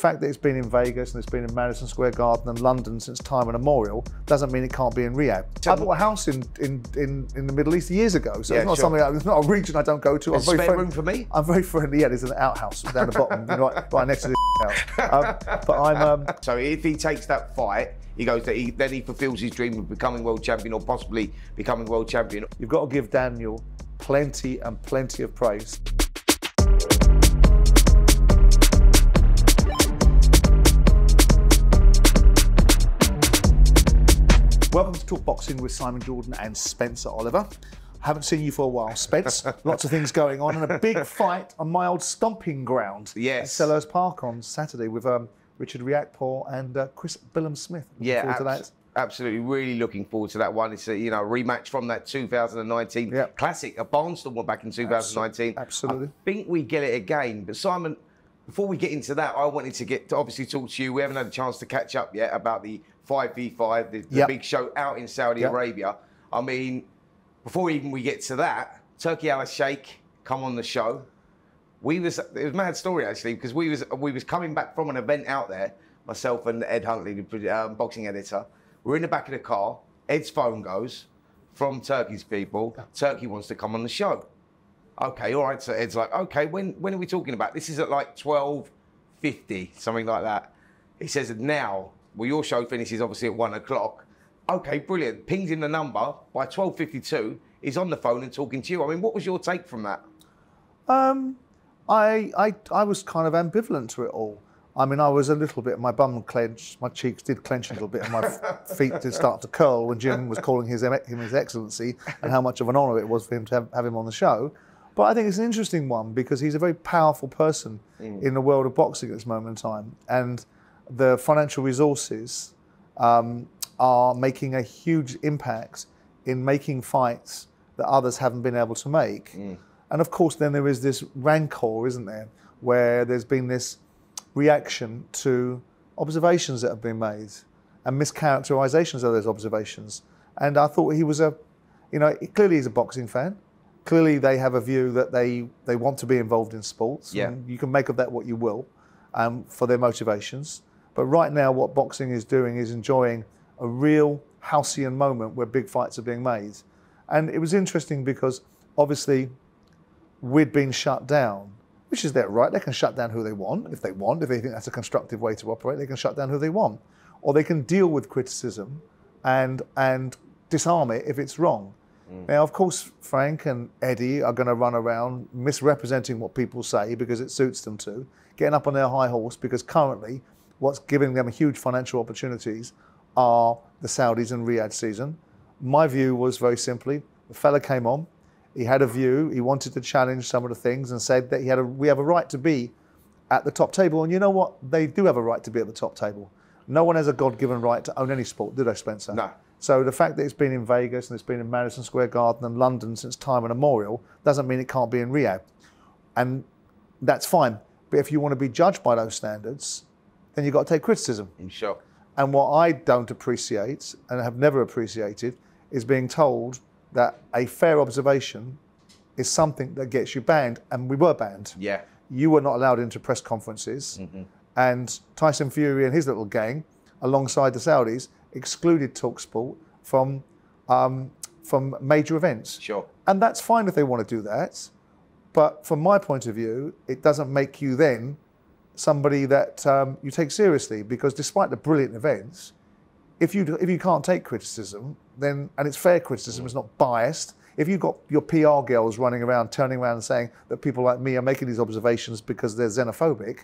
fact that it's been in Vegas and it's been in Madison Square Garden and London since time immemorial doesn't mean it can't be in Riyadh. I bought a house in in, in, in the Middle East years ago, so Yeah, it's not sure. something. I, it's not a region I don't go to. I'm very spare friend- room for me? I'm very friendly. Yeah, there's an outhouse down the bottom, right, right next to the house. Um, but I'm. Um, So if he takes that fight, he goes that he then he fulfills his dream of becoming world champion or possibly becoming world champion. you've got to give Daniel plenty and plenty of praise. Welcome to Talk Boxing with Simon Jordan and Spencer Oliver. Haven't seen you for a while, Spence. Lots of things going on, and a big fight on my old stomping ground Yes. at Selhurst Park on Saturday with um, Richard Riakporhe and uh, Chris Billam-Smith. Looking Yeah, to abs- that. absolutely. Really looking forward to that one. It's a you know rematch from that 2019 Yep. classic, a Barnstormer back in 2019. absolutely. I think we get it again. But Simon, before we get into that, I wanted to get to obviously talk to you. We haven't had a chance to catch up yet about the 5v5, the, the Yep. big show out in Saudi Yep. Arabia. I mean, before even we get to that, Turki Alalshikh come on the show. We was it was a mad story actually because we was we was coming back from an event out there. Myself and Ed Huntley, the um, boxing editor, we're in the back of the car. Ed's phone goes from Turki's people. Turki wants to come on the show. Okay, all right. So Ed's like, okay, when when are we talking about? This is at like twelve fifty, something like that. He says now. Well, your show finishes obviously at one o'clock. Okay, brilliant. Pings in the number by twelve fifty-two. He's on the phone and talking to you. I mean, what was your take from that? Um, I, I, I was kind of ambivalent to it all. I mean, I was a little bit, my bum clenched, my cheeks did clench a little bit, and my feet did start to curl when Jim was calling his, him his excellency and how much of an honour it was for him to have, have him on the show. But I think it's an interesting one because he's a very powerful person in the world of boxing at this moment in time. And the financial resources um, are making a huge impact in making fights that others haven't been able to make. And of course, then there is this rancor, isn't there, where there's been this reaction to observations that have been made and mischaracterizations of those observations. And I thought he was a, you know, clearly he's a boxing fan. Clearly they have a view that they, they want to be involved in sports. Yeah. And you can make of that what you will um, for their motivations. But right now, what boxing is doing is enjoying a real halcyon moment where big fights are being made. And it was interesting because obviously we'd been shut down, which is their right. They can shut down who they want if they want. If they think that's a constructive way to operate, they can shut down who they want, or they can deal with criticism and and disarm it if it's wrong. Mm. Now, of course, Frank and Eddie are going to run around misrepresenting what people say because it suits them to, getting up on their high horse because currently what's giving them huge financial opportunities are the Saudis and Riyadh season. My view was very simply the fella came on, he had a view, he wanted to challenge some of the things and said that he had a, we have a right to be at the top table. And you know what? They do have a right to be at the top table. No one has a God given right to own any sport, do they, Spencer? No. So the fact that it's been in Vegas and it's been in Madison Square Garden and London since time immemorial doesn't mean it can't be in Riyadh. And that's fine. But if you want to be judged by those standards, then you've got to take criticism. Sure. And what I don't appreciate and have never appreciated is being told that a fair observation is something that gets you banned. And we were banned. Yeah. You were not allowed into press conferences. And Tyson Fury and his little gang, alongside the Saudis, excluded Talksport from, um, from major events. Sure. And that's fine if they want to do that. But from my point of view, it doesn't make you then somebody that um, you take seriously because despite the brilliant events, if you if you can't take criticism, then and it's fair criticism, it's not biased. If you've got your PR girls running around, turning around and saying that people like me are making these observations because they're xenophobic,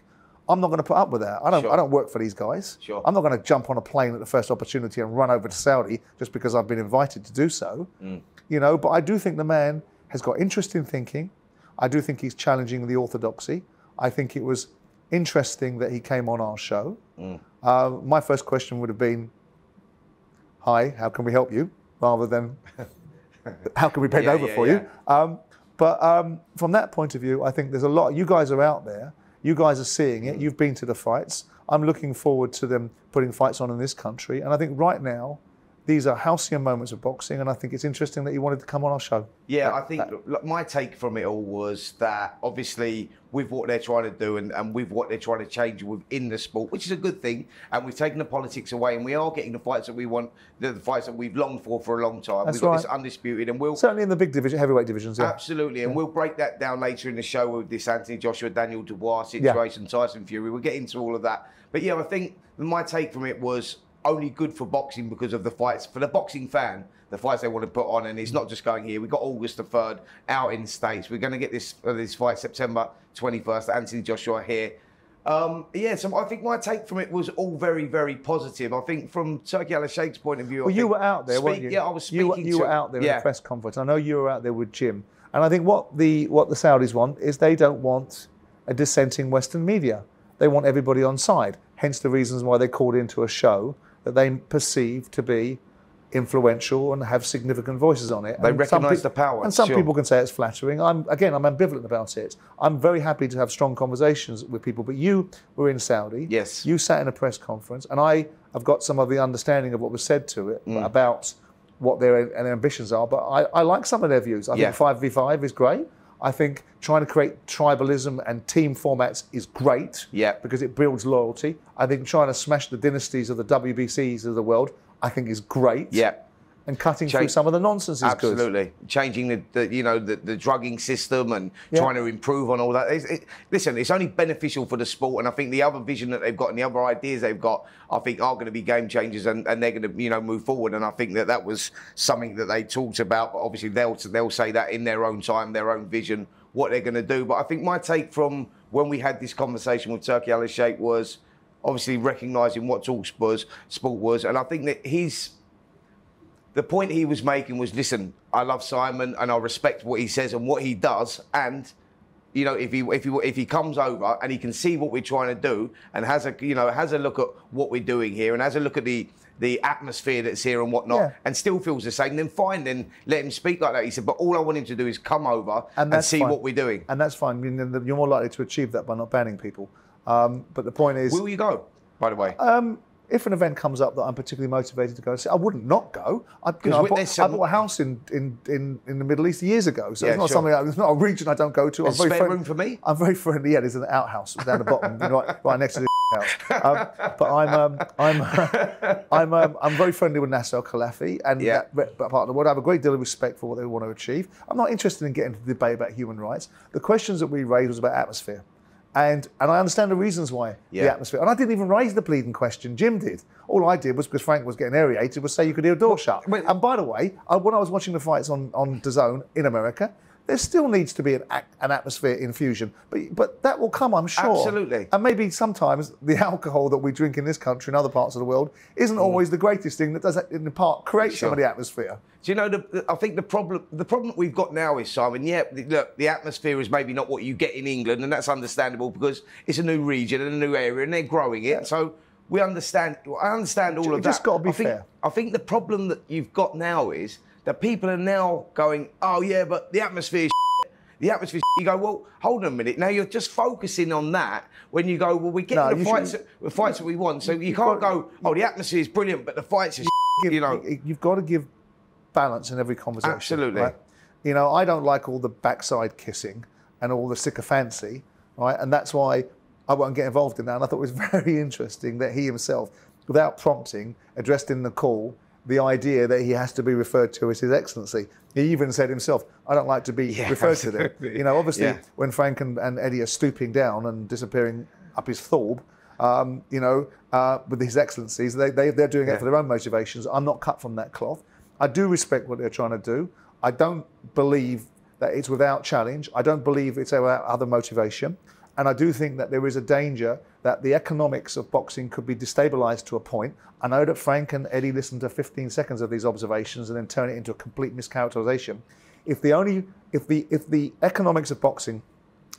I'm not going to put up with that. I don't. Sure. I don't work for these guys. Sure. I'm not going to jump on a plane at the first opportunity and run over to Saudi just because I've been invited to do so. You know, but I do think the man has got interesting thinking. I do think he's challenging the orthodoxy. I think it was interesting that he came on our show. Uh, my first question would have been, "Hi, how can we help you?" rather than "How can we bend Yeah, over yeah, for yeah. you?" Um, but um, from that point of view, I think there's a lot. You guys are out there. You guys are seeing it. You've been to the fights. I'm looking forward to them putting fights on in this country. And I think right now, these are halcyon moments of boxing, and I think it's interesting that you wanted to come on our show. Yeah, That- I think look, my take from it all was that obviously with what they're trying to do and, and with what they're trying to change within the sport, which is a good thing, and we've taken the politics away and we are getting the fights that we want, the, the fights that we've longed for for a long time. That's we've got this right. undisputed, and we'll certainly in the big division, heavyweight divisions. Yeah. Absolutely, and we'll break that down later in the show with this Anthony Joshua, Daniel Dubois situation, Tyson Fury. We'll get into all of that. But yeah, I think my take from it was only good for boxing because of the fights. For the boxing fan, the fights they want to put on, and it's not just going here. We've got August the 3rd out in States. We're going to get this, uh, this fight September 21st, Anthony Joshua here. Um, yeah, so I think my take from it was all very, very positive. I think from Turki Alalshikh's point of view, I Well, you were out there, weren't speak- you? Yeah, I was You, speaking were- you were out there in yeah. the press conference. I know you were out there with Jim, and I think what the what the Saudis want is they don't want a dissenting Western media. They want everybody on side. Hence the reasons why they called into a show that they perceive to be influential and have significant voices on it. They And some recognise the power, And some sure. people can say it's flattering. I'm again, I'm ambivalent about it. I'm very happy to have strong conversations with people. But you were in Saudi. Yes. You sat in a press conference, and I have got some of the understanding of what was said to it Mm. about what their, and ambitions are. But I, I like some of their views. I Yeah. think five v five is great. I think trying to create tribalism and team formats is great. Yeah. Because it builds loyalty. I think trying to smash the dynasties of the WBCs of the world, I think is great. Yeah. And cutting through some of the nonsense is good. Absolutely, changing the, the you know the, the drugging system and Yeah. trying to improve on all that. It's, it, listen, it's only beneficial for the sport, and I think the other vision that they've got and the other ideas they've got, I think, are going to be game changers, and, and they're going to you know move forward. And I think that that was something that they talked about. But obviously, they'll they'll say that in their own time, their own vision, what they're going to do. But I think my take from when we had this conversation with Turki Alalshikh was obviously recognising what was sport was, and I think that he's the point he was making was listen i love simon and i respect what he says and what he does and you know if he if he if he comes over and he can see what we're trying to do and has a you know has a look at what we're doing here and has a look at the the atmosphere that's here and whatnot Yeah. and still feels the same then fine then let him speak like that he said but all i want him to do is come over and, that's see fine. what we're doing And that's fine. You're more likely to achieve that by not banning people. Um, but the point is, will you go by the way um, if an event comes up that I'm particularly motivated to go see, I wouldn't not go. I, you know, I, bought, um, I bought a house in, in, in, in the Middle East years ago, so Yeah, it's not sure. something. I, it's not a region I don't go to. I'm very spare friend- room for me? I'm very friendly. Yeah, there's an outhouse down the bottom, right, right next to the house. Um, but I'm um, I'm I'm um, I'm very friendly with Nasser Khelaifi and Yeah. that part of the world. I have a great deal of respect for what they want to achieve. I'm not interested in getting into the debate about human rights. The questions that we raised was about atmosphere. And, and I understand the reasons why the atmosphere. And I didn't even raise the bleeding question. Jim did. All I did was because Frank was getting aerated was say you could hear a door shut. but- and by the way, I, when I was watching the fights on on DAZN in America, there still needs to be an, an atmosphere infusion. But but that will come, I'm sure. Absolutely. And maybe sometimes the alcohol that we drink in this country and other parts of the world isn't mm. always the greatest thing that does that in the part create some of the atmosphere. Do you know the, the- I think the problem the problem that we've got now is Simon. Yeah, the, look, the atmosphere is maybe not what you get in England, and that's understandable because it's a new region and a new area, and they're growing it. So we understand. I understand all You of that. just gotta be I think, fair. I think the problem that you've got now is that people are now going, oh yeah, but the atmosphere. The atmosphere. You go, well, hold on a minute. Now you're just focusing on that when you go, well, we're getting No, the fights, should- that, the fights that we want. So you can't got- go, oh, the atmosphere is brilliant, but the fights are. give- you know, you've got to give balance in every conversation. Absolutely. right? You know, I don't like all the backside kissing and all the sycophancy, right? And that's why I won't get involved in that. And I thought it was very interesting that he himself, without prompting, addressed in the call the idea that he has to be referred to as His Excellency. He even said himself, I don't like to be Yeah, referred to them. absolutely. You know, obviously, Yeah. when Frank and, and Eddie are stooping down and disappearing up his thobe, um, you know, uh, with his excellencies, they, they, they're doing it for their own motivations. I'm not cut from that cloth. I do respect what they're trying to do. I don't believe that it's without challenge. I don't believe it's without other motivation. And I do think that there is a danger that the economics of boxing could be destabilized to a point. I know that Frank and Eddie listened to 15 seconds of these observations and then turn it into a complete mischaracterization. If the only if the if the economics of boxing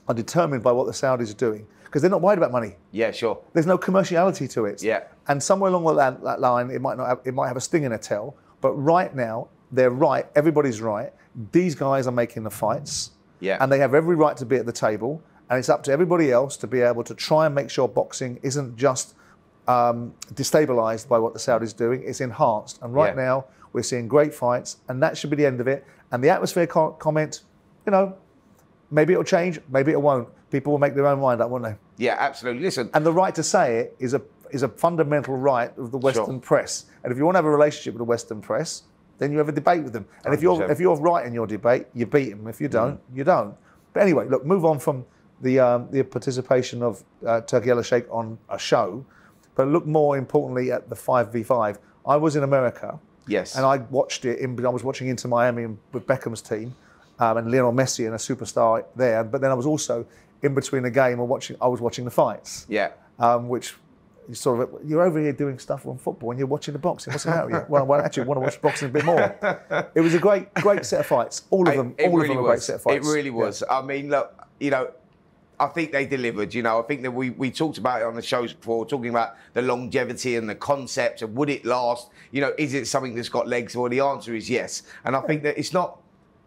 are determined by what the Saudis are doing, because they're not worried about money. yeah, sure. There's no commerciality to it. Yeah. And somewhere along that, that line, it might not have, it might have a sting in a tail. But right now, they're right. Everybody's right. These guys are making the fights. Yeah. And they have every right to be at the table. And it's up to everybody else to be able to try and make sure boxing isn't just um, destabilized by what the Saudis are doing. It's enhanced. And right Yeah. now, we're seeing great fights, and that should be the end of it. And the atmosphere co- comment, you know, maybe it'll change, maybe it won't. People will make their own mind up, won't they? Yeah, absolutely. Listen, And the right to say it is a is a fundamental right of the Western press. And if you want to have a relationship with the Western press, then you have a debate with them. And if you're if you're right in your debate, you beat them. If you don't, you don't. But anyway, look, move on from the um, the participation of uh, Turki Alalshikh on a show, but look more importantly at the five v five. I was in America. Yes. And I watched it. In, I was watching Inter Miami with Beckham's team, um, and Lionel Messi and a superstar there. But then I was also in between the game and watching. I was watching the fights yeah. um, which you sort of you're over here doing stuff on football and you're watching the boxing. What's the matter with you? Well, well, actually, I want to watch boxing a bit more. It was a great, great set of fights. All of them, It, it all really of them, were a great was. set of fights. It really Yeah. was. I mean, look, you know, I think they delivered. You know, I think that we, we talked about it on the shows before, talking about the longevity and the concept and would it last? You know, is it something that's got legs? Well, the answer is yes. And I think that it's not,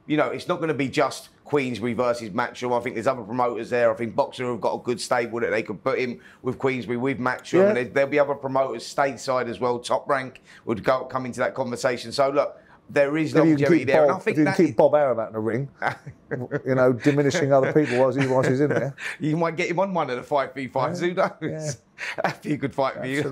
you know, it's not going to be just Queensberry versus Matchroom. I think there's other promoters there. I think Boxxer have got a good stable that they could put him with Queensberry, with Matchroom. Yeah. And there- there'll be other promoters stateside as well. Top rank would go come into that conversation. So look, there is If you can longevity keep there. and I Bob, if think you can that keep Bob Arum out in the ring, you know, diminishing other people whilst he whilst he's in there. You might get him on one of the five v fives. Who knows? Yeah. That'd be a good fight for you.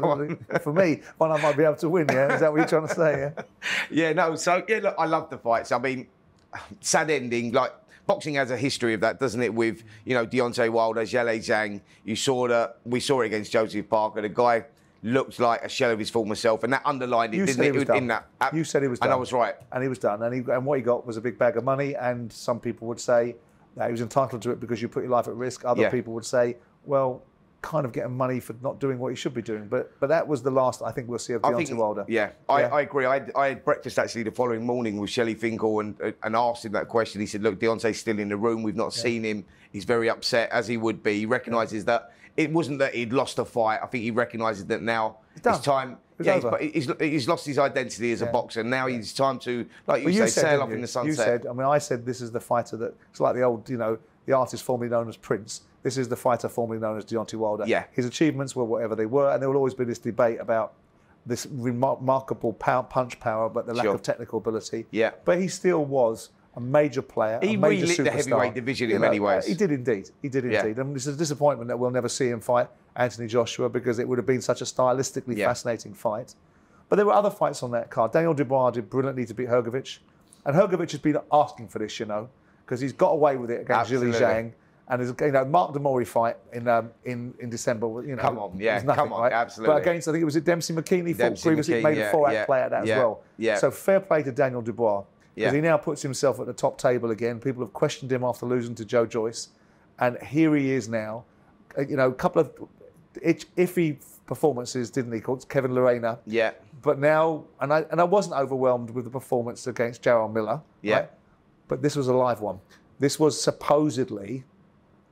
For me, one I might be able to win. Yeah, is that what you're trying to say? Yeah. yeah, no. So yeah, look, I love the fights. I mean, sad ending. Like boxing has a history of that, doesn't it? With you know Deontay Wilder, Zhilei Zhang. You saw that. We saw it against Joseph Parker. The guy looked like a shell of his former self, and that underlined it, You didn't it? was in that. You said he was done. and I was right. and he was done. And, he, and what he got was a big bag of money. And some people would say that he was entitled to it because you put your life at risk. Other Yeah. people would say, well, kind of getting money for not doing what he should be doing. But but that was the last I think we'll see of I think, Wilder. Yeah, I, Yeah. I agree. I had, I had breakfast actually the following morning with Shelly Finkel and and asked him that question. He said, "Look, Deontay's still in the room. We've not seen him. He's very upset, as he would be. He recognises that it wasn't that he'd lost a fight. I think he recognises that now it's time. It's yeah, he's, he's, he's lost his identity as a Yeah. boxer. Now it's time to, like you Well, say, said, sail off you? in the You said, I mean, I said this is the fighter that it's like the old, you know, the artist formerly known as Prince. This is the fighter formerly known as Deontay Wilder. Yeah. His achievements were whatever they were, and there will always be this debate about this remarkable power, punch power, but the lack Sure. of technical ability. Yeah. But he still was a major player. He a major relit the heavyweight division in You many ways. He did indeed. He did Yeah. indeed. And it's a disappointment that we'll never see him fight Anthony Joshua because it would have been such a stylistically Yeah. fascinating fight. But there were other fights on that card. Daniel Dubois did brilliantly to beat Hrgovic. And Hrgovic has been asking for this, you know, because he's got away with it against Zhilei Zhang. And there's, you know, Mark de Mori fight in um, in in December. You know, Come on, yeah, nothing, come on, right? absolutely. But against, I think it was it Dempsey McKean. He fought Dempsey previously, McKean, made yeah, a four-out yeah, play at that yeah, as well. yeah. So fair play to Daniel Dubois because Yeah. he now puts himself at the top table again. People have questioned him after losing to Joe Joyce, and here he is now. Uh, You know, a couple of iffy performances, didn't he? Called Kevin Lerena. Yeah, But now, and I and I wasn't overwhelmed with the performance against Jarrell Miller. Yeah. right? But this was a live one. This was supposedly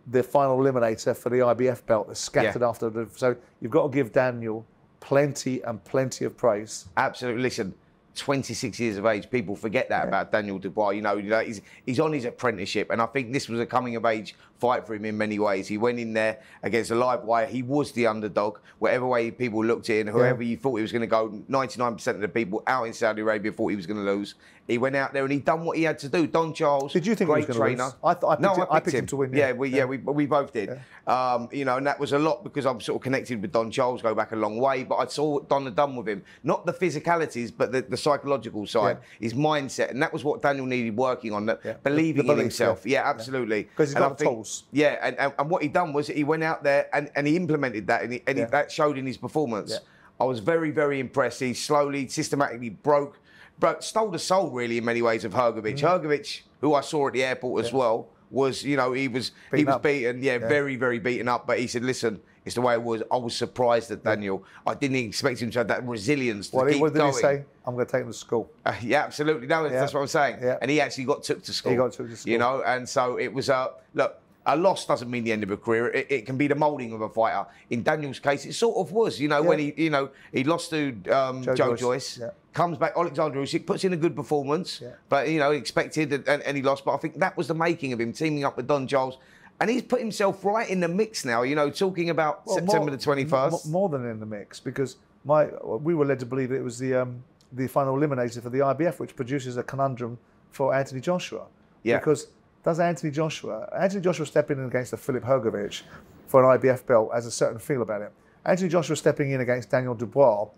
the final eliminator for the IBF belt that's scattered after the. So you've got to give Daniel plenty and plenty of praise. Absolutely. Listen, 26 years of age, people forget that about Daniel Dubois. You know, you know, he's, he's on his apprenticeship, and I think this was a coming of age fight for him in many ways. He went in there against a live wire. He was the underdog, whatever way people looked at and whoever you thought he was going to go, 99% of the people out in Saudi Arabia thought he was going to lose. He went out there and he done what he had to do. Don Charles, Did you think he great was gonna trainer. lose? I th- I picked no, him- I I picked, picked him. him to win, Yeah, yeah. we, yeah, we, we both did. Um, you know, and that was a lot because I'm sort of connected with Don Charles, go back a long way. But I saw what Don had done with him, not the physicalities, but the, the psychological side, his mindset, and that was what Daniel needed working on. That Yeah. believing in himself. yeah. Yeah, absolutely. 'Cause he's And got I the think- tools. Yeah, and, and, and what he done was he went out there and, and he implemented that, and, he, and he, that showed in his performance. Yeah. I was very, very impressed. He slowly, systematically broke, broke stole the soul really in many ways of Hrgovic. Mm-hmm. Hrgovic, who I saw at the airport as well, was you know he was he was up. beaten, yeah, very, very beaten up. But he said, listen. It's the way it was. I was surprised at Daniel. I didn't expect him to have that resilience to What, keep what did going. he say? I'm going to take him to school. Uh, yeah, absolutely. No, that's what I'm saying. Yeah. And he actually got took to school. He got took to school. You know, and so it was a look. A loss doesn't mean the end of a career. It, it can be the moulding of a fighter. In Daniel's case, it sort of was. You know, when he, you know, he lost to um, Joe Joe, Joyce, Joyce. yeah. Comes back, Alexander Usyk puts in a good performance, Yeah. but you know, expected and, and, he lost. But I think that was the making of him teaming up with Don Charles. And he's put himself right in the mix now. You know, talking about Well, September more- the twenty first. More than in the mix, because my we were led to believe it was the um, the final eliminator for the IBF, which produces a conundrum for Anthony Joshua. Yeah. Because does Anthony Joshua Anthony Joshua stepping in against a Philip Hrgovic for an IBF belt has a certain feel about it. Anthony Joshua stepping in against Daniel Dubois,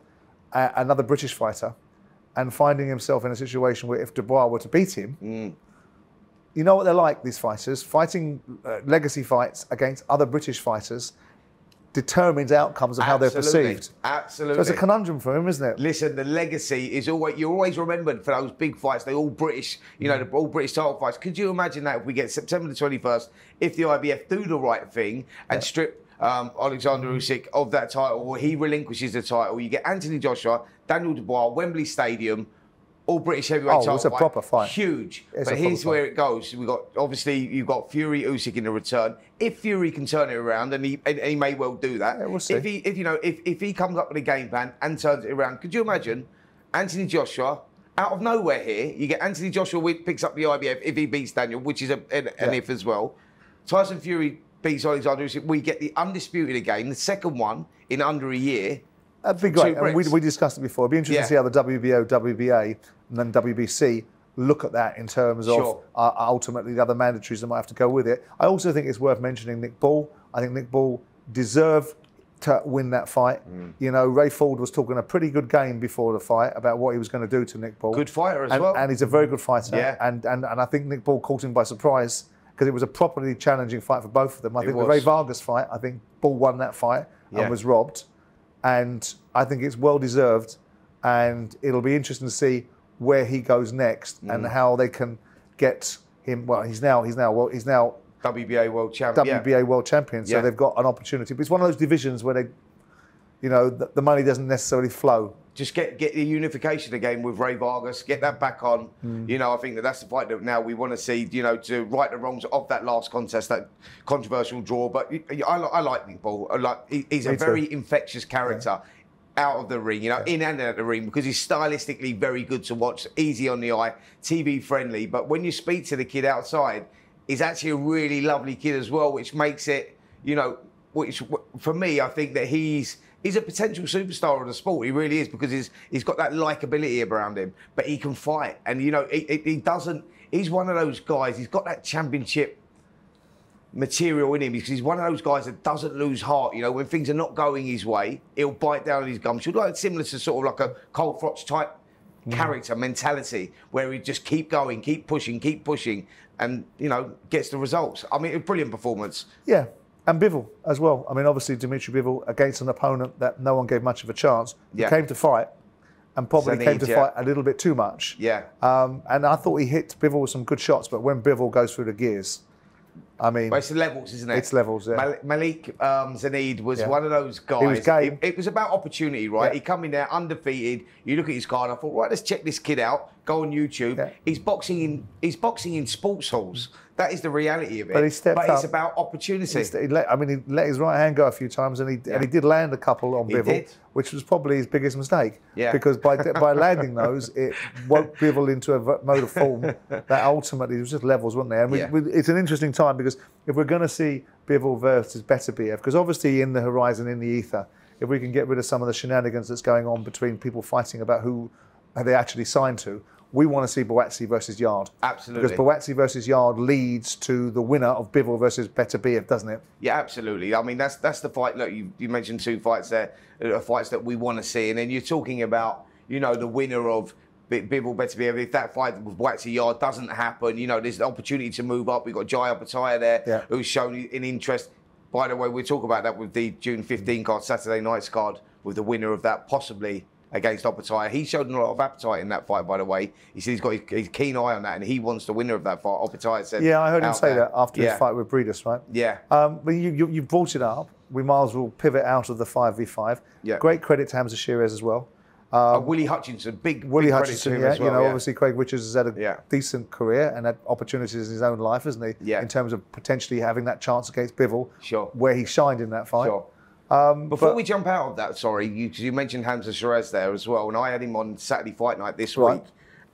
another British fighter, and finding himself in a situation where if Dubois were to beat him, Mm. You know what they're like, these fighters, fighting uh, legacy fights against other British fighters determines outcomes of how they're perceived. Absolutely. So it's a conundrum for him, isn't it? Listen, the legacy is always you're always remembered for those big fights. They're all British, you know, the all British title fights. Could you imagine that if we get September the 21st, if the IBF do the right thing and strip um, Alexander Usyk of that title, or he relinquishes the title, you get Anthony Joshua, Daniel Dubois, Wembley Stadium. All British heavyweight Oh, it's a proper fight. Huge. It's but here's where it goes. We got obviously you've got Fury Usyk in the return. If Fury can turn it around, and he and he may well do that. Yeah, we'll see. If he if you know if, if he comes up with a game plan and turns it around, could you imagine Anthony Joshua out of nowhere here? You get Anthony Joshua picks up the IBF if he beats Daniel, which is a, an, an if as well. Tyson Fury beats Alexander Usyk. We get the undisputed again, the second one in under a year. That'd be great. And we, we discussed it before. It'd be interesting Yeah. to see how the WBO, WBA, and then WBC look at that in terms Sure. of uh, ultimately the other mandatories that might have to go with it. I also think it's worth mentioning Nick Ball. I think Nick Ball deserved to win that fight. Mm. You know, Ray Ford was talking a pretty good game before the fight about what he was going to do to Nick Ball. Good fighter as and, well. and he's a very good fighter. Yeah. And, and and I think Nick Ball caught him by surprise because it was a properly challenging fight for both of them. I It think the was. Rey Vargas fight, I think Ball won that fight Yeah. and was robbed. And I think it's well deserved. And it'll be interesting to see where he goes next and Mm. how they can get him. Well, he's now he's now well he's now WBA world champion. yeah. WBA world champion, so Yeah. they've got an opportunity. But it's one of those divisions where they, you know, the, the money doesn't necessarily flow. just get get the unification again with Rey Vargas, get that back on. Mm. You know, I think that that's the fight that now we want to see. You know, to right the wrongs of that last contest, that controversial draw. But I, I like Nick Ball. I like he- he's a Me too. very infectious character. Out of the ring, you know, in and out of the ring, because he's stylistically very good to watch, easy on the eye, TV friendly. But when you speak to the kid outside, he's actually a really lovely kid as well, which makes it, you know, which for me, I think that he's he's a potential superstar of the sport. He really is because he's he's got that likability around him, but he can fight, and you know, he, he- he doesn't. He's one of those guys. He's got that championship material in him because he's one of those guys that doesn't lose heart. You know, when things are not going his way, he'll bite down on his gumshoe, like similar to sort of like a Carl Froch type character mentality, where he just keep going, keep pushing, keep pushing, and you know gets the results. I mean, a brilliant performance. Yeah, and Bivol as well. I mean, obviously Dimitri Bivol against an opponent that no one gave much of a chance. He Yeah. came to fight, and probably Zinad, came to yeah. fight a little bit too much. Yeah. Um, and I thought he hit Bivol with some good shots, but when Bivol goes through the gears, I mean, But it's levels, isn't it? It's levels, yeah. Mal- Malik um, Zaid was Yeah. one of those guys. was game. It, it was about opportunity, right? Yeah. He come in there undefeated. You look at his card. And I thought, right, let's check this kid out. Go on YouTube. He's boxing in. He's boxing in sports halls. That is the reality of it. But he stepped But it's about opportunity. he let, I mean, he let his right hand go a few times, and he and he did land a couple on He Bivol, did. which was probably his biggest mistake. Yeah. Because by by landing those, it woke Bivol into a v- mode of form that ultimately it was just levels, weren't there? And we, Yeah. we, it's an interesting time because if we're going to see Bivol versus Beterbiev, because obviously in the horizon, in the ether, if we can get rid of some of the shenanigans that's going on between people fighting about who they actually signed to. We want to see Buatsi versus Yarde. Absolutely. Because Buatsi versus Yarde leads to the winner of Bivol versus Beterbiev, doesn't it? Yeah, absolutely. I mean, that's that's the fight. Look, you, you mentioned two fights there, uh, fights that we want to see, and then you're talking about, you know, the winner of Bivol Beterbiev. If that fight with Waxy Yarde doesn't happen, you know, there's an opportunity to move up. We've got Jai Opetaia there, Yeah. who's shown an interest. By the way, we'll talk about that with the June 15 card, Saturday night's card, with the winner of that possibly against Opetaia. He showed a lot of appetite in that fight, by the way. He said he's got his, his keen eye on that, and he wants the winner of that fight. Opetaia said, Yeah, I heard him say there. that after yeah. his fight with Briedis, right? Yeah. Um, but you, you, you brought it up. We might as well pivot out of the 5v5. Yeah. Great credit to Hamza Sheeraz as well. Uh, Willy Hutchinson, big Willy big Hutchinson, yeah, well, you know, yeah. obviously Craig Richards has had a Yeah. decent career and had opportunities in his own life, hasn't he? Yeah. In terms of potentially having that chance against Bivol, Sure. where he shined in that fight. Sure. Um, Before but- we jump out of that, sorry, you, you mentioned Hamza Sheeraz there as well, and I had him on Saturday Fight Night this Right. week,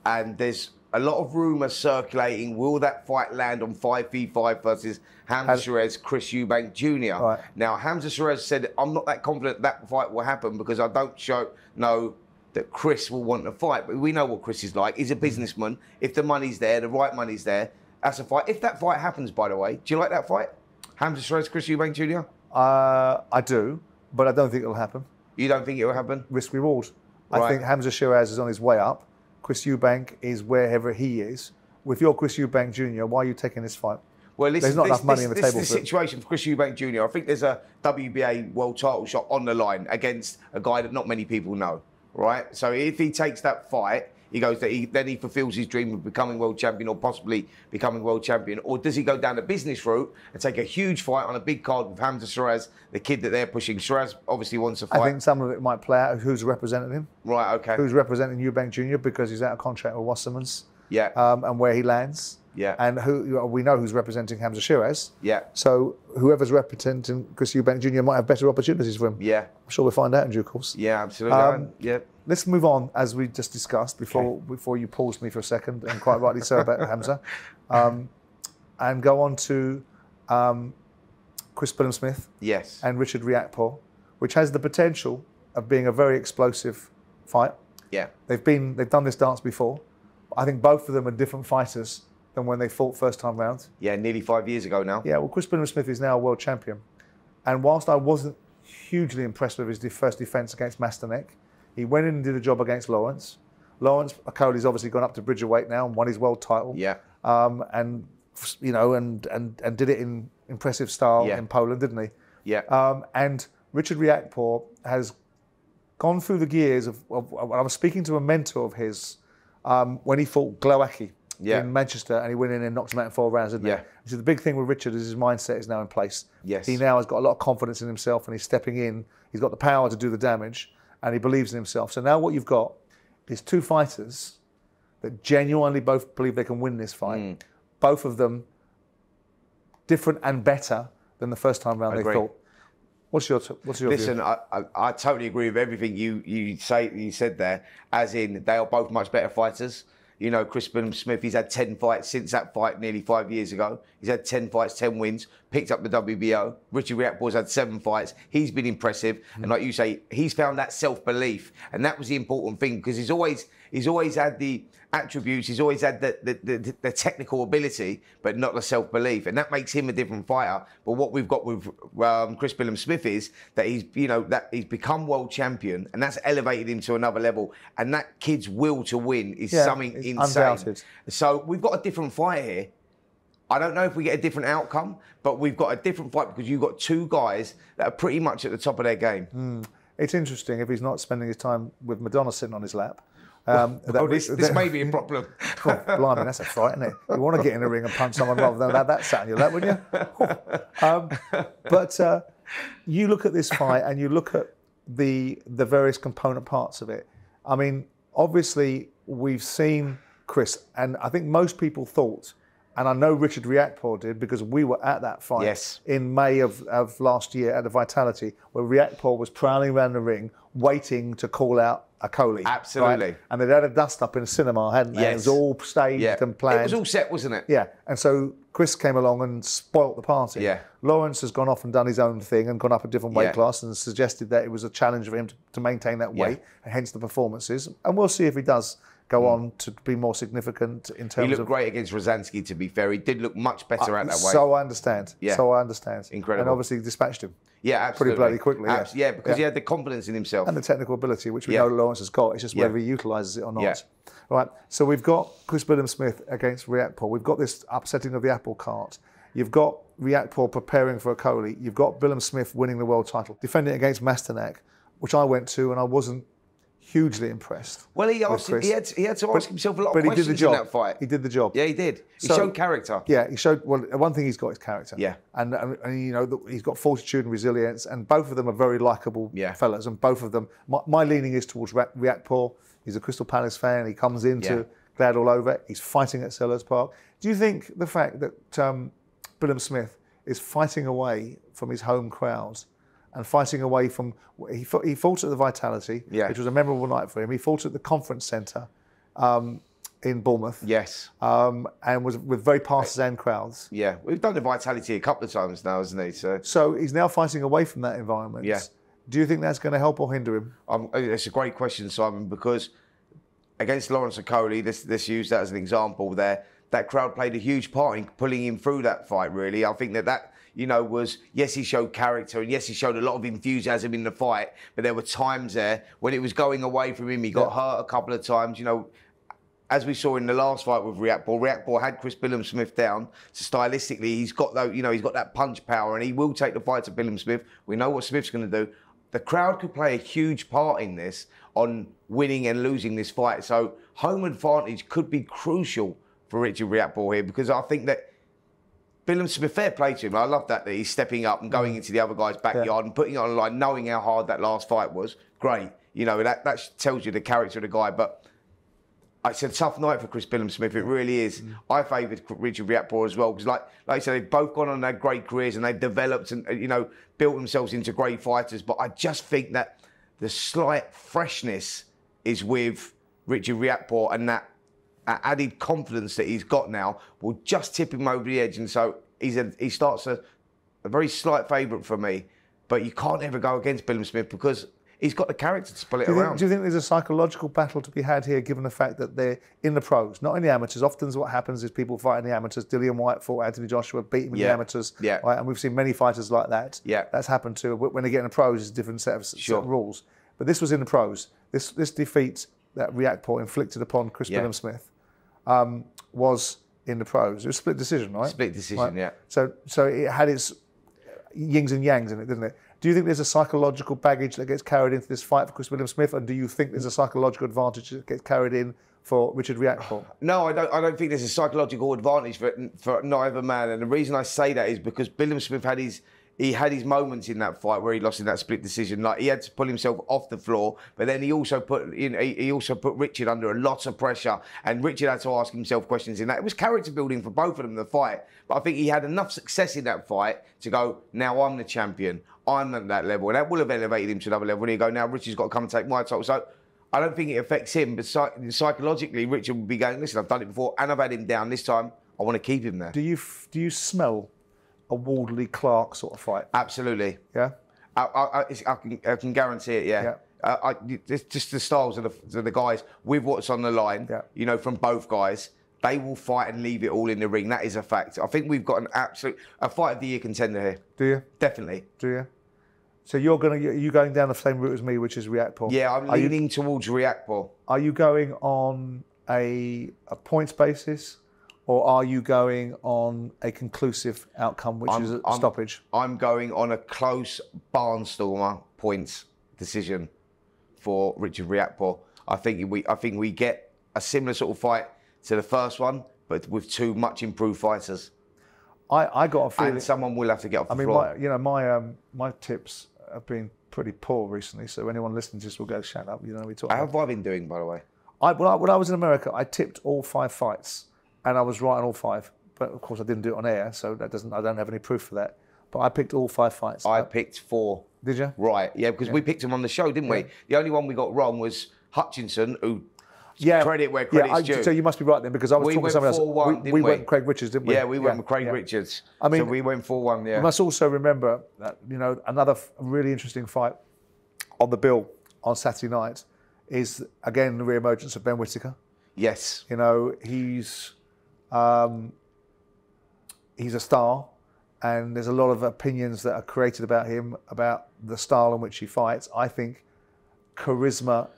and there's a lot of rumours circulating. Will that fight land on 5v5 versus Hamza Has- Sheeraz, Chris Eubank Jr.? Right. Now, Hamza Sheeraz said, I'm not that confident that fight will happen because I don't show, know that Chris will want to fight. But we know what Chris is like. He's a mm-hmm. businessman. If the money's there, the right money's there, that's a fight. If that fight happens, by the way, do you like that fight? Hamza Sheeraz, Chris Eubank Jr.? Uh, I do, but I don't think it'll happen. You don't think it will happen? Risk reward. I think Hamza Sheeraz is on his way up. Chris Eubank is wherever he is. If you're Chris Eubank Jr., why are you taking this fight? Well, listen, There's not this, enough money this, on the this table is the situation for Chris Eubank Jr. I think there's a WBA world title shot on the line against a guy that not many people know, right? So if he takes that fight, he goes that he then he fulfills his dream of becoming world champion or possibly becoming world champion, or does he go down the business route and take a huge fight on a big card with Hamza Sheeraz, the kid that they're pushing? Sheeraz obviously wants to fight. I think some of it might play out. Who's representing him? right? Okay, Who's representing Eubank Jr. because he's out of contract with Wasserman's? yeah, um, and where he lands. Yeah. And who we know who's representing Hamza Sheeraz. yeah, So whoever's representing Chris Eubank Jr. might have better opportunities for him. yeah, I'm sure we'll find out in due course. yeah, absolutely, Um, yeah. Let's move on, as we just discussed before before you paused me for a second, and quite rightly so about Hamza, um, and go on to um, Chris Billam-Smith Yes. and Richard Riakporhe, which has the potential of being a very explosive fight. yeah. They've been they've done this dance before. I think both of them are different fighters than when they fought first time round. Yeah. Nearly five years ago now. Yeah, well, Chris Billam-Smith is now a world champion, and whilst I wasn't hugely impressed with his de- first defence against Masternak, he went in and did a job against Lawrence. Lawrence Okolie's obviously gone up to bridge bridgerweight now and won his world title. Yeah. Um, and you know, and and and did it in impressive style Yeah. in Poland, didn't he? Yeah. Um, and Richard Riakporhe has gone through the gears of, of, of- I was speaking to a mentor of his um, when he fought Glowacki Yeah. in Manchester and he went in and knocked him out in four rounds, didn't Yeah. he? Said the big thing with Richard is his mindset is now in place. Yes. He now has got a lot of confidence in himself and he's stepping in. He's got the power to do the damage and he believes in himself. So now what you've got is two fighters that genuinely both believe they can win this fight. Mm. Both of them different and better than the first time round they thought. What's your what's your Listen? I, I, I totally agree with everything you you say you said there. As in, they are both much better fighters. You know, Billam-Smith, he's had 10 fights since that fight nearly five years ago. He's had 10 fights, 10 wins, picked up the WBO. Richard Riakporhe's had seven fights. He's been impressive. And like you say, he's found that self-belief. And that was the important thing because he's always he's always had the attributes, he's always had the, the, the, the technical ability, but not the self-belief. And that makes him a different fighter. But what we've got with um, Chris Billam-Smith is that he's, you know, that he's become world champion and that's elevated him to another level. And that kid's will to win is Yeah, something insane. undoubted. So we've got a different fight here. I don't know if we get a different outcome, but we've got a different fight because you've got two guys that are pretty much at the top of their game. It's interesting if he's not spending his time with Madonna sitting on his lap. Um, that Oh, this, this that- may be a problem. Oh, blimey, that's a fright, isn't it? You want to get in the ring and punch someone rather than have that sat on your lap, wouldn't you? um, but uh, you look at this fight and you look at the the various component parts of it. I mean, obviously we've seen Chris, and I think most people thought, and I know Richard Riakporhe did because we were at that fight Yes. in May of, of last year at the Vitality, where Riakporhe was prowling around the ring, waiting to call out Okolie. Absolutely. And they'd had a dust up in a cinema, hadn't they? It was all staged yeah. and planned. It was all set, wasn't it? yeah. And so Chris came along and spoilt the party. Yeah. Lawrence has gone off and done his own thing and gone up a different weight Yeah. class and suggested that it was a challenge for him to, to maintain that Yeah. weight, and hence the performances. And we'll see if he does go mm. on to be more significant in terms. He terms looked of. great against Rozanski, to be fair. He did look much better at that way. So I understand. Yeah. So I understand. Incredible. And obviously dispatched him. Yeah, absolutely. bloody quickly, yeah. Abs- yeah, because Yeah. he had the confidence in himself. and the technical ability, which we Yeah. know Lawrence has got. It's just Yeah. whether he utilises it or not. Yeah. Right. So we've got Chris Billam-Smith against Riakporhe. We've got this upsetting of the apple cart. You've got Riakporhe preparing for Okolie. You've got Billam-Smith winning the world title, defending against Masternak, which I went to and I wasn't hugely impressed. well, he, asked, he, had, he had to ask himself a lot of But he did questions the job. in that fight. He did the job. yeah, he did. He So- showed character. Yeah, he showed. Well, one thing he's got is character. Yeah. and and, and you know he's got fortitude and resilience, and both of them are very likable Yeah. fellas. And both of them, my, my leaning is towards Ra- Riakporhe. He's a Crystal Palace fan. He comes into Yeah. glad all over. He's fighting at Selhurst Park. Do you think the fact that um, Billam-Smith is fighting away from his home crowds? And fighting away from he fought, he fought at the Vitality, Yeah. which was a memorable night for him. He fought at the conference centre. Um, in Bournemouth, Yes. um, and was with very partisan crowds. Yeah. We've done the Vitality a couple of times now, hasn't he? So So he's now fighting away from that environment. Yeah. Do you think that's going to help or hinder him? um, it's a great question, Simon, because against Lawrence Okolie, let's, let's use that as an example there. That crowd played a huge part in pulling him through that fight, really. I think that that, you know, was, yes, he showed character and yes, he showed a lot of enthusiasm in the fight, but there were times there when it was going away from him. He got Yeah. hurt a couple of times, you know. As we saw in the last fight with Riakporhe, Riakporhe had Chris Billam Smith down. So stylistically, he's got that, you know, he's got that punch power, and he will take the fight to Billam Smith. We know what Smith's going to do. The crowd could play a huge part in this on winning and losing this fight. So home advantage could be crucial for Richard Riakporhe here because I think that Billam Smith, fair play to him. I love that, that he's stepping up and going mm. into the other guy's backyard and putting it on the line, knowing how hard that last fight was. Great. You know, that, that tells you the character of the guy. But it's a tough night for Chris Billam Smith. It really is. Mm. I favoured Richard Riakporhe as well because, like, like I said, they've both gone on their great careers and they've developed and you know built themselves into great fighters. But I just think that the slight freshness is with Richard Riakporhe and that added confidence that he's got now will just tip him over the edge. And so he's a, he starts a, a very slight favourite for me. But you can't ever go against Billam Smith because he's got the character to pull it Do around. think, do you think there's a psychological battle to be had here, given the fact that they're in the pros, not in the amateurs? Often, what happens is people fight in the amateurs. Dillian Whyte fought Anthony Joshua, beat him in Yeah. the amateurs. Yeah. Right? And we've seen many fighters like that. Yeah. That's happened too. When they get in the pros, it's a different set of, set of rules. But this was in the pros. This this defeat that Riakporhe inflicted upon Chris Yeah. Billam Smith um, was in the pros. It was a split decision, right? Split decision, yeah. So so it had its yings and yangs in it, didn't it? Do you think there's a psychological baggage that gets carried into this fight for Chris Billam-Smith, and do you think there's a psychological advantage that gets carried in for Richard Riakporhe? No, I don't. I don't think there's a psychological advantage for for neither man. And the reason I say that is because Billam Smith had his he had his moments in that fight where he lost in that split decision. Like he had to pull himself off the floor, but then he also put he he also put Richard under a lot of pressure, and Richard had to ask himself questions in that. It was character building for both of them. The fight, but I think he had enough success in that fight to go. Now I'm the champion. I'm at that level, and that will have elevated him to another level. And he go now. Richard's got to come and take my title. So. I don't think it affects him, but psych- psychologically, Richard would be going, listen, I've done it before and I've had him down this time. I want to keep him there. Do you do you smell a Wardley Clarke sort of fight? Absolutely. Yeah. I, I, I, can, I can guarantee it, yeah. Yeah. Uh, I, it's just the styles of the, of the guys with what's on the line, Yeah. you know, from both guys. They will fight and leave it all in the ring. That is a fact. I think we've got an absolute a fight of the year contender here. Do you? Definitely. Do you? So you're going to you going down the same route as me, which is Riakporhe? Yeah, I'm Are you, leaning towards Riakporhe. are you going on a a points basis, or are you going on a conclusive outcome, which I'm- is a I'm- stoppage? I'm going on a close barnstormer points decision for Richard Riakporhe. I think we I think we get a similar sort of fight to the first one, but with two much improved fighters. I, I got a feeling. And someone will have to get off the I mean, floor. my, you know, my um, my tips have been pretty poor recently. So anyone listening to this will go, "Shut up!" You know, we talk. How have I been doing, by the way? I, when, I, when I was in America, I tipped all five fights, and I was right on all five. But of course, I didn't do it on air, so that doesn't. I don't have any proof for that. But I picked all five fights. I picked four. did you? Right, yeah, because we picked him on the show, didn't we? The only one we got wrong was Hutchinson, who Yeah. credit where yeah, credit's I- due. So you must be right then, because I was We talking to someone else. 4-1, we didn't we we? went Craig Richards, didn't we? yeah, we went with Craig yeah. Richards. I mean- so we went four one. Yeah, We must also remember that you know another f- really interesting fight on the bill on Saturday night is again the re-emergence of Ben Whittaker. yes, You know, he's um, he's a star, and there's a lot of opinions that are created about him about the style in which he fights. I think charisma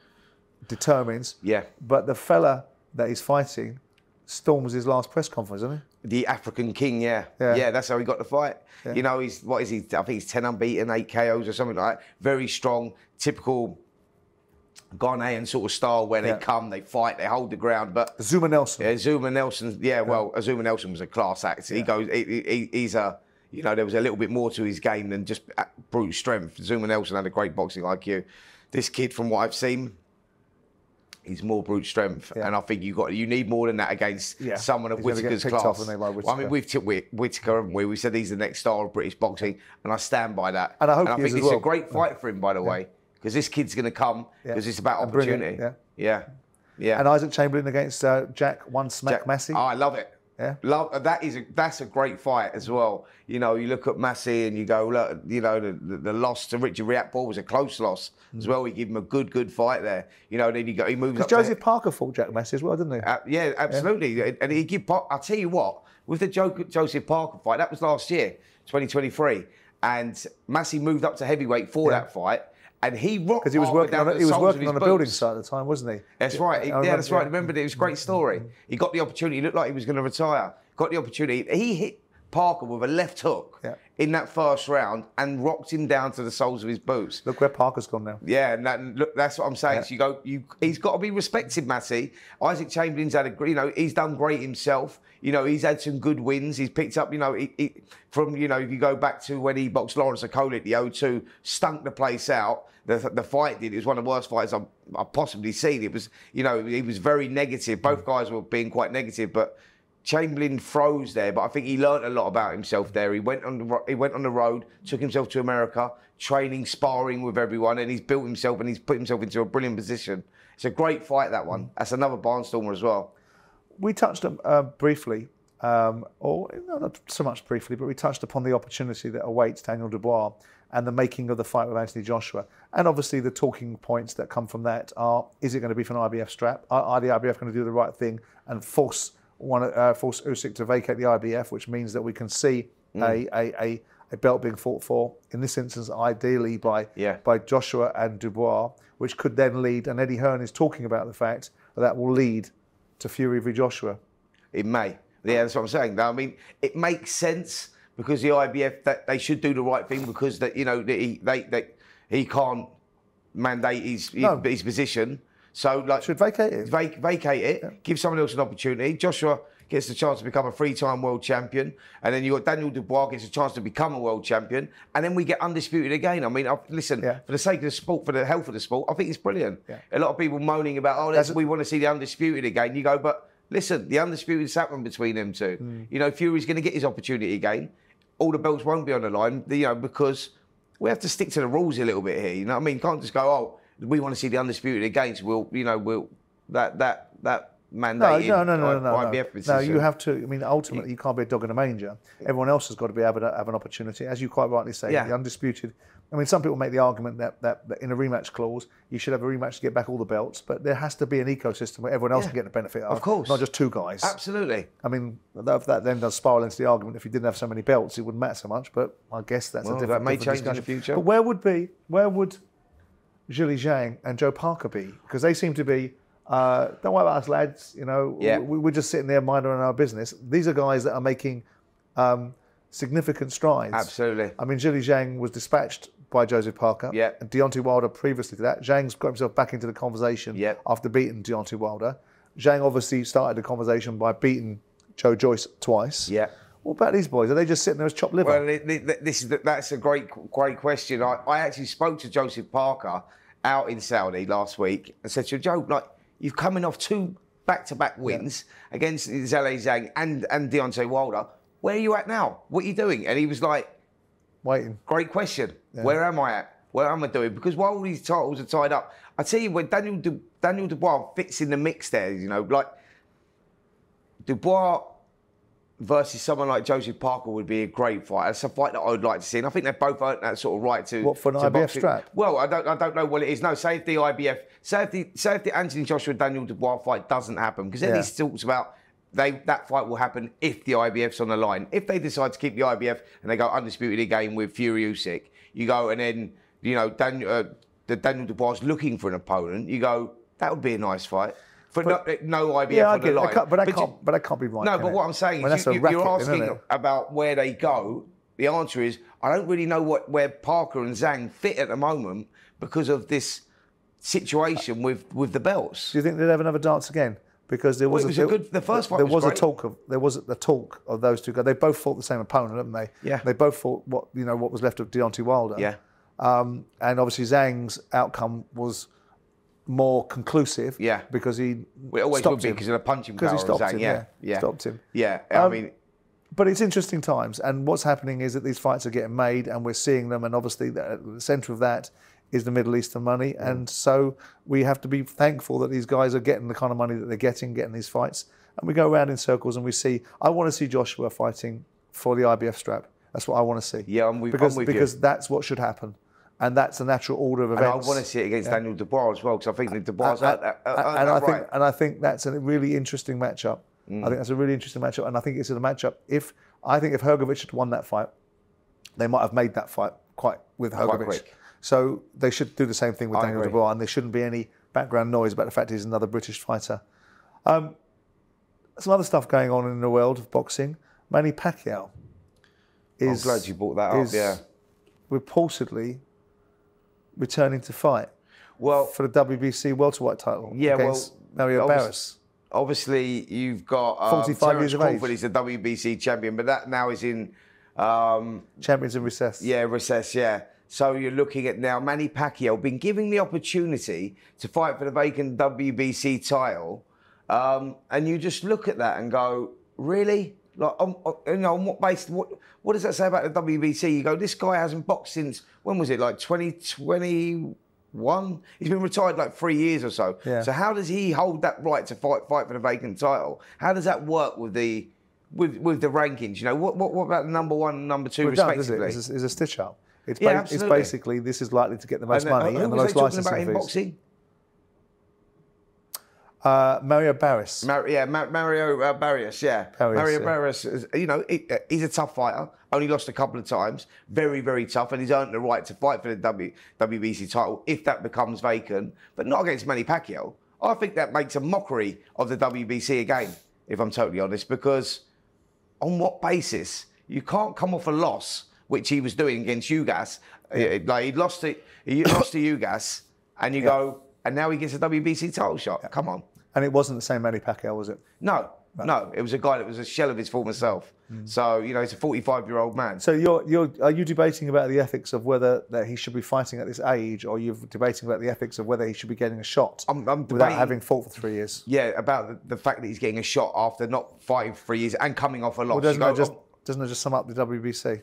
determines. yeah. But the fella that he's fighting storms his last press conference, isn't he? The African King, yeah. Yeah. yeah, That's how he got the fight. You know, he's what is he? I think he's ten unbeaten, eight KOs or something like that. Very strong, typical Ghanaian sort of style where Yeah. they come, they fight, they hold the ground. But Zuma Nelson. yeah, Zuma Nelson, yeah, well, Zuma Nelson was a class act. He goes, he, he, he's a, you know, there was a little bit more to his game than just brute strength. Zuma Nelson had a great boxing IQ. This kid, from what I've seen, he's more brute strength, and I think you got you need more than that against someone of He's gonna get Whittaker's class. off, isn't he, Well, I mean, we've tipped Whit- Whittaker, haven't we? We said he's the next star of British boxing, and I stand by that. And I hope he think is as it's well. a great fight for him, by the way, because this kid's going to come Yeah. because it's about And opportunity. yeah. yeah. Yeah. And Isaac Chamberlain against uh, Jack One Smack Jack- Massey. Oh, I love it. Yeah. Love that is a, that's a great fight as well. You know, you look at Massey and you go, look, you know, the, the, the loss to Richard Riakporhe was a close loss Mm. as well. We give him a good, good fight there. You know, and then he got he moves up. Because Joseph Parker fought Jack Massey as well, didn't he? Uh, yeah, absolutely. And he give. I'll tell you what. With the Jo- Joseph Parker fight, that was last year, 2023, and Massey moved up to heavyweight for Yeah. that fight, and he rocked Because he was working on a, he the was working on a building site at the time, wasn't he? That's right. He- I yeah, that's right. Remember, it was a great story. He got the opportunity. He looked like he was going to retire. Got the opportunity. He hit Parker with a left hook Yeah. in that first round and rocked him down to the soles of his boots. Look where Parker's gone now. Yeah, and that, look, that's what I'm saying. Yeah. So you go, you he's got to be respected, Matty. Isaac Chamberlain's had a, you know, he's done great himself. You know, he's had some good wins. He's picked up, you know, he, he, from you know, if you go back to when he boxed Lawrence Okolie at the O2, stunk the place out. The, the fight did. It was one of the worst fights I've, I've possibly seen. It was, you know, he was very negative. Both mm. guys were being quite negative, but. Chamberlain froze there, but I think he learnt a lot about himself there. He went on the he went on the road, took himself to America, training, sparring with everyone, and he's built himself and he's put himself into a brilliant position. It's a great fight that one. That's another barnstormer as well. we touched uh, briefly, um, or no, not so much briefly, but we touched upon the opportunity that awaits Daniel Dubois and the making of the fight with Anthony Joshua. And obviously, the talking points that come from that are: is it going to be for an IBF strap? Are, are the IBF going to do the right thing and force one uh, force Usyk to vacate the IBF, which means that we can see a, a, a a belt being fought for in this instance, ideally by Yeah. by Joshua and Dubois, which could then lead. And Eddie Hearn is talking about the fact that that will lead to Fury v Joshua. It may. Yeah, that's what I'm saying. I mean, it makes sense because the IBF that they should do the right thing because that you know that he they, they he can't mandate his his, No. his position. So like Should vacate it. vac- vacate it, give someone else an opportunity. Joshua gets the chance to become a three-time world champion, and then you got Daniel Dubois gets a chance to become a world champion, and then we get undisputed again. I mean, I, listen, Yeah. for the sake of the sport, for the health of the sport, I think it's brilliant. Yeah. A lot of people moaning about, oh, That's- we want to see the undisputed again. You go, but listen, the undisputed's happened between them two. Hmm. You know, Fury's going to get his opportunity again. All the belts won't be on the line, you know, because we have to stick to the rules a little bit here. You know what I mean? Can't just go, oh, we want to see the undisputed against. We'll, you know, we'll that that that No, mandate. no, no, no, no, no. IBF No, you have to. I mean, ultimately, you can't be a dog in a manger. Everyone else has got to be able to have an opportunity, as you quite rightly say. Yeah. The undisputed. I mean, some people make the argument that, that, that in a rematch clause, you should have a rematch to get back all the belts, but there has to be an ecosystem where everyone else Yeah. can get the benefit of. Of course. not just two guys. Absolutely. I mean, that, that then does spiral into the argument. If you didn't have so many belts, it wouldn't matter so much. But I guess that's Well, a that different, may different change in the future. But where would be where would Zhilei Zhang and Joe Parker be? Because they seem to be. Uh, don't worry about us, lads. You know, Yeah. we, we're just sitting there minding our business. These are guys that are making um, significant strides. Absolutely. I mean, Zhilei Zhang was dispatched by Joseph Parker. Yeah. And Deontay Wilder previously to that. Zhang's got himself back into the conversation Yeah. after beating Deontay Wilder. Zhang obviously started the conversation by beating Joe Joyce twice. Yeah. What about these boys? Are they just sitting there as chopped liver? Well, this is that's a great great question. I, I actually spoke to Joseph Parker out in Saudi last week and said to him, Joe, like you've coming off two back-to-back wins against Zhilei Zhang and and Deontay Wilder. Where are you at now? What are you doing? And he was like, Waiting. Great question. Where am I at? Where am I doing? Because while all these titles are tied up, I tell you when Daniel Du- Daniel Dubois fits in the mix there, you know, like Dubois versus someone like Joseph Parker would be a great fight. It's a fight that I would like to see, and I think they both earned that sort of right to. What, for an IBF boxing. strap? Well, I don't, I don't know what it is. No, say if the IBF, say if the, say if the Anthony Joshua Daniel Dubois fight doesn't happen, because then Yeah. he talks about they that fight will happen if the IBF's on the line. If they decide to keep the IBF and they go undisputed again with Fury Usyk, you go and then you know Daniel, uh, the Daniel Dubois looking for an opponent. You go that would be a nice fight. For no, no IBF Yeah, I on the get it. I can't- but that you- can't- but I can't be right, No, but it? what I'm saying I is you, a you- you're asking about where they go. The answer is I don't really know what where Parker and Zhang fit at the moment because of this situation with with the belts. Do you think they'd have another dance again? Because there was, it was a there- good- the first fight There was was, a talk of there was the talk of those two guys. They both fought the same opponent, haven't they? Yeah. They both fought what you know what was left of Deontay Wilder. Yeah. Um, and obviously Zhang's outcome was more conclusive. Yeah. Because he It always stopped would be him. because of the punching power Because he stopped him. yeah, yeah, Stopped him. Yeah, I Um, mean, But it's interesting times, and what's happening is that these fights are getting made, and we're seeing them. And obviously, the, the centre of that is the Middle Eastern money, and so we have to be thankful that these guys are getting the kind of money that they're getting, getting these fights. And we go around in circles and we see. I want to see Joshua fighting for the IBF strap. That's what I want to see. Yeah, I'm with- I'm because with you. because that's what should happen, and that's the natural order of And I want to see it against Daniel Dubois as well because I think that Dubois and, and- earned and that I think right. and I think that's a really interesting matchup. Mm. I think that's a really interesting matchup, and I think it's a matchup. If I think if Hrgovic had won that fight, they might have made that fight quite with Hrgovic. quick. So they should do the same thing with I Daniel agree. Dubois, and there shouldn't be any background noise about the fact he's another British fighter. Um, some other stuff going on in the world of boxing. Manny Pacquiao I'm is glad you brought that up. is Yeah. reportedly returning to fight Well, for the WBC welterweight title Yeah, well, against Mario obvious- Barris. obviously you've got um, 45 Terence years of Crawford age. He's the WBC champion, but that now is in um, Champions in recess. yeah recess. Yeah. So you're looking at now Manny Pacquiao been given the opportunity to fight for the vacant WBC title, um, and you just look at that and go, really? Like, on, on- you know, on what basis? What, what does that say about the WBC? You go, this guy hasn't boxed since when was it? Like 2021? He's been retired like three years or so. Yeah. So how does he hold that right to fight fight for the vacant title? How does that work with the with with the rankings? You know, what what, what about the number one and number two Well, it does, is it? It's a, it's a stitch up. It's, Yeah, ba- it's basically this is likely to get the most And, uh, money and the most about licensing in fees. boxing? Uh, Mario Barris. Mar- yeah, Mar- Mario uh, Barrios, yeah. Barrios, Mario yeah. Barrios, is, you know, he, uh, he's a tough fighter. Only lost a couple of times. Very, very tough, and he's earned the right to fight for the w- WBC title if that becomes vacant, but not against Manny Pacquiao. I think that makes a mockery of the WBC again, if I'm totally honest, because on what basis? You can't come off a loss, which he was doing against Ugas. Uh, Like he lost to he lost to Ugas, and you go, and now he gets a WBC title shot. Come on. And it wasn't the same Manny Pacquiao, was it? No, no, it was a guy that was a shell of his former self. So you know, he's a 45 year old man. Mm. So you're you're are you debating about the ethics of whether that he should be fighting at this age, or you're debating about the ethics of whether he should be getting a shot I'm- I'm without having fought for three years? yeah, about the, the fact that he's getting a shot after not fighting for three years and coming off a loss. Well, doesn't it just doesn't it just sum up the WBC?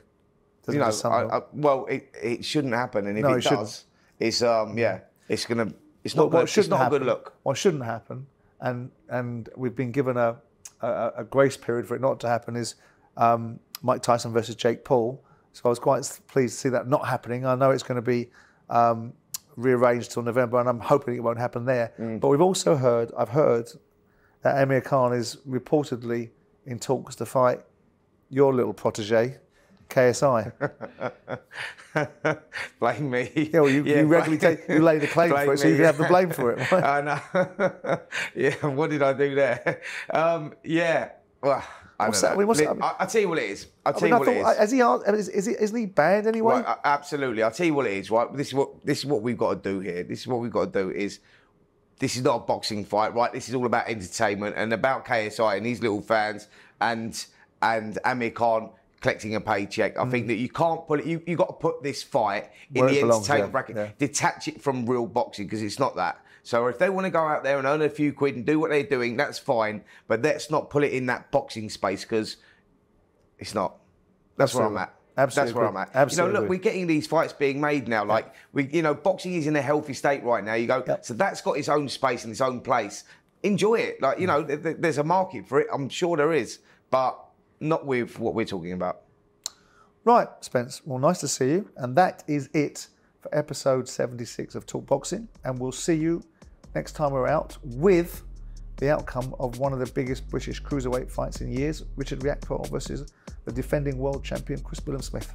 Doesn't you know, sum I, up? I, well, it, it shouldn't happen, and if No, it, it does, it's um, yeah, it's gonna, it's not, what good, shouldn't not a happen, good look. What shouldn't happen, and and we've been given a a, a grace period for it not to happen is um, Mike Tyson versus Jake Paul. So I was quite pleased to see that not happening. I know it's going to be um, rearranged till November, and I'm hoping it won't happen there. Mm. But we've also heard, I've heard that Amir Khan is reportedly in talks to fight your little protege, KSI. blame me. Yeah, well, you, you regularly take, you lay the claim for it, so me, you can have the blame for it. Right? I know. yeah, what did I do there? Um, yeah. Well, I What's don't that? know. What's that? I, I'll tell you what it is. I'll I tell mean, you what it thought, is. has he, is, is, he, isn't he banned anyway? Right, absolutely. I'll tell you what it is, right? This is what this is what we've got to do here. This is what we've got to do is this is not a boxing fight, right? This is all about entertainment and about KSI and these little fans and and Amir Khan collecting a paycheck. I think that you can't put it. You you got to put this fight in Mm. Where the it belongs, entertainment yeah, bracket. yeah. Detach it from real boxing because it's not that. So if they want to go out there and earn a few quid and do what they're doing, that's fine. But let's not put it in that boxing space because it's not. That's where I'm at. Absolutely That's where I'm at. Absolutely You know, look, we're getting these fights being made now. Like we, you know, boxing is in a healthy state right now. You go, Yep. so that's got its own space and its own place. Enjoy it. Like you know, th- th- there's a market for it. I'm sure there is, but not with what we're talking about. Right, Spence. Well, nice to see you. And that is it for episode 76 of Talk Boxing. And we'll see you next time we're out with the outcome of one of the biggest British cruiserweight fights in years Richard Riakporhe versus the defending world champion Chris Billam Smith.